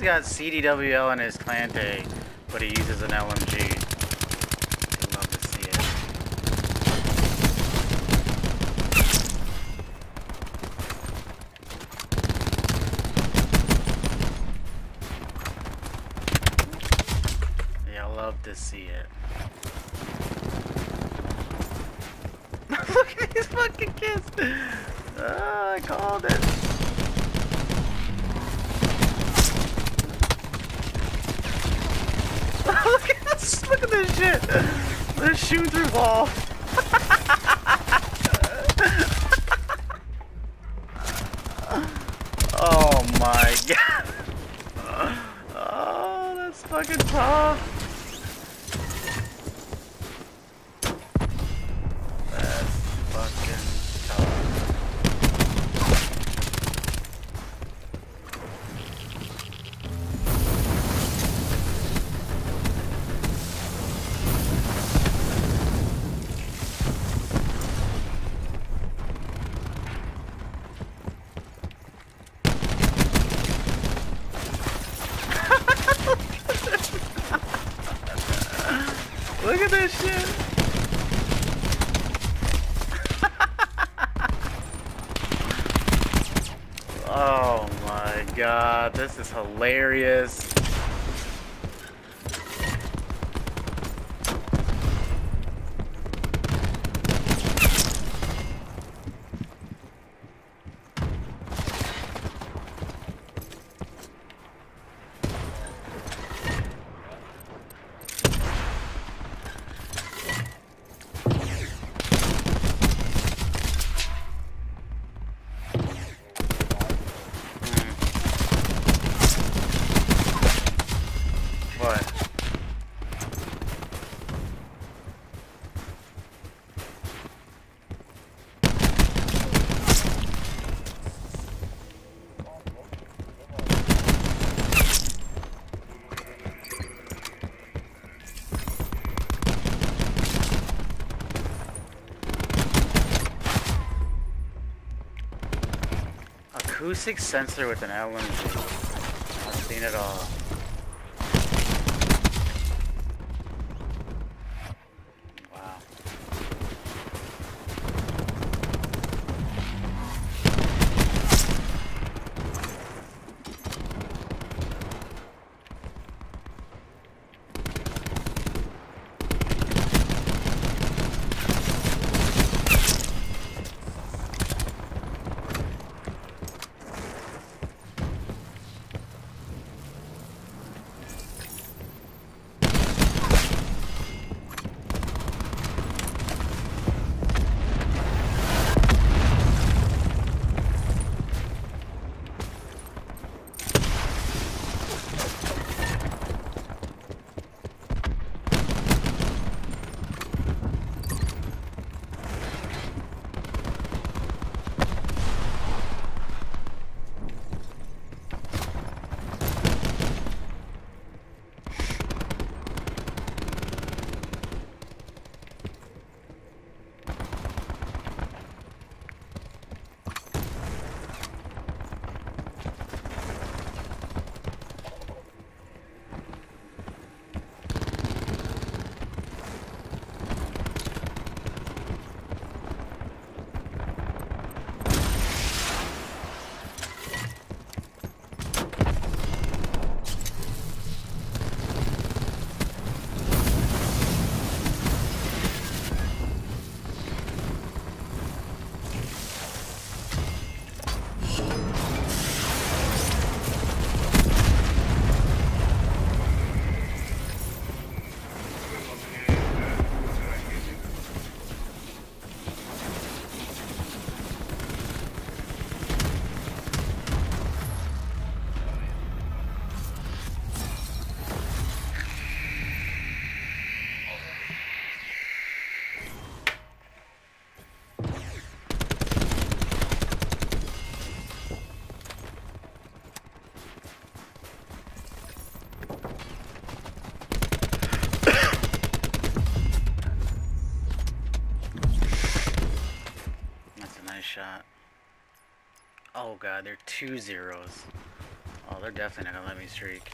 he's got CDWL in his clan tag, but he uses an LMG. To see it. Yeah, I love to see it. Look at these fucking kids! Ah, I called it. look at this! Look at this shit! They're shooting through wall. oh my god! Oh, that's fucking tough. That's fucking tough. Look at this shit. Oh my god, this is hilarious. Acoustic sensor with an LMG. I've seen it all. Shot. Oh god, they're two zeros. Oh, they're definitely not gonna let me streak.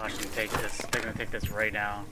Watch them take this. They're gonna take this right now.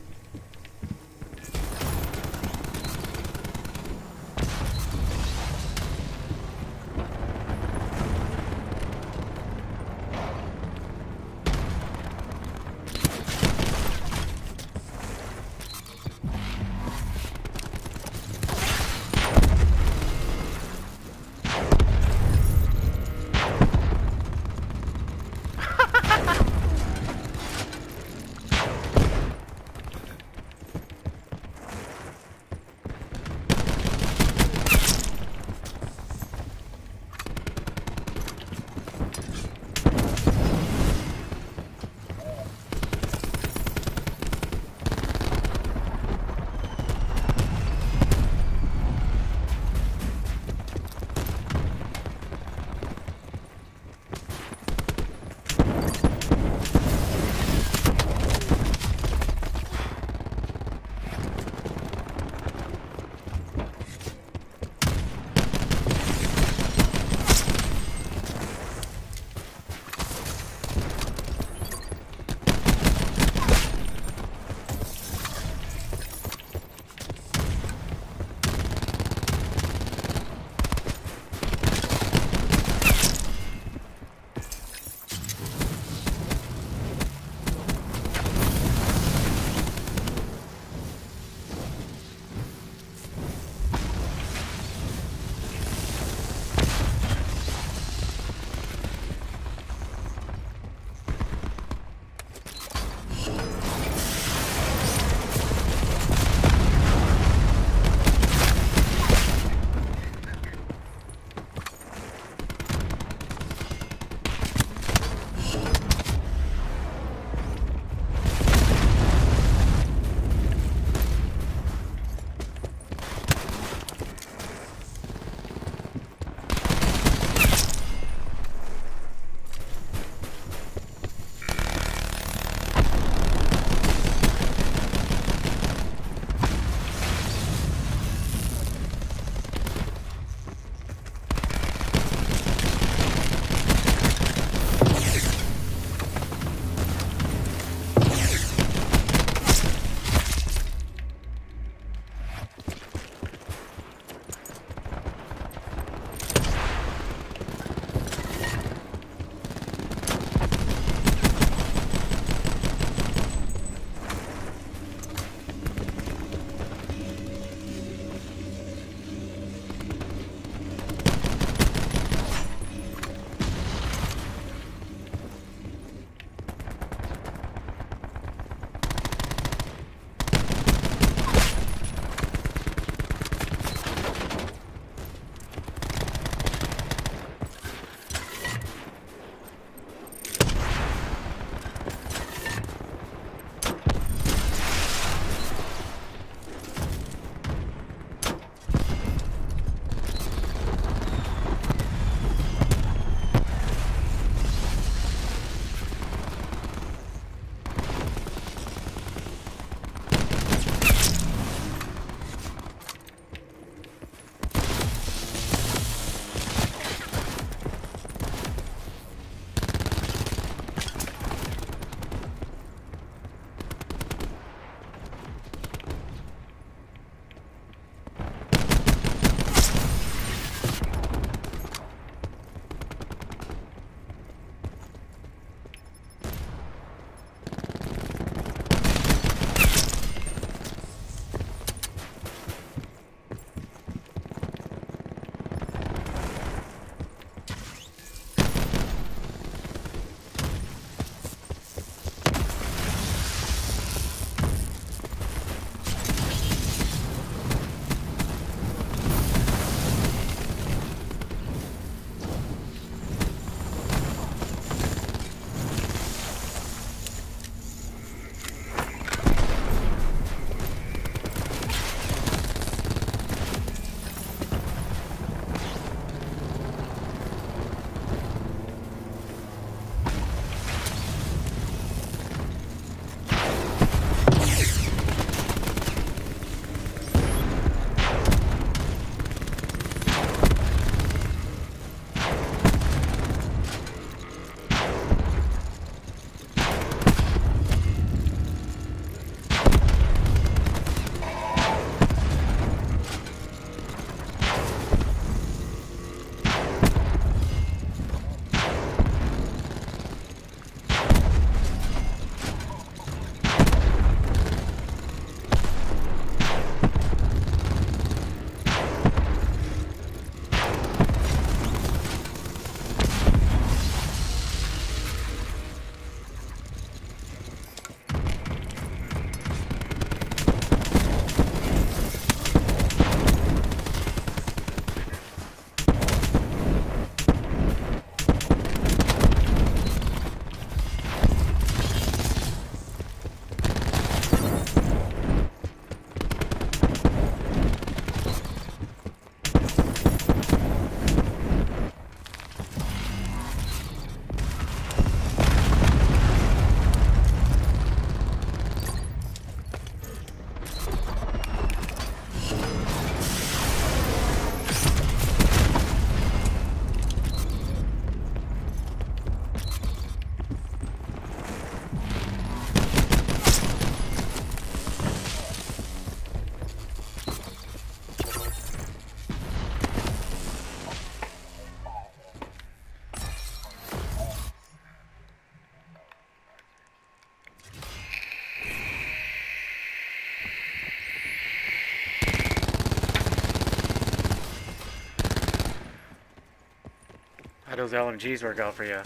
Those LMGs work out for you?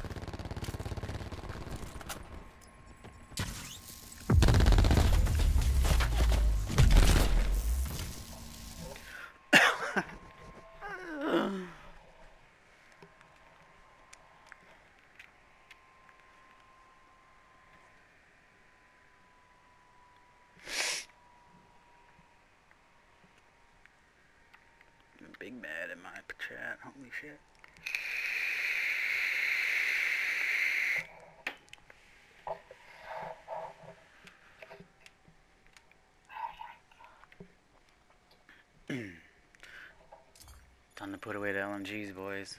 Big mad in my chat. Holy shit. Put away the LMGs, boys.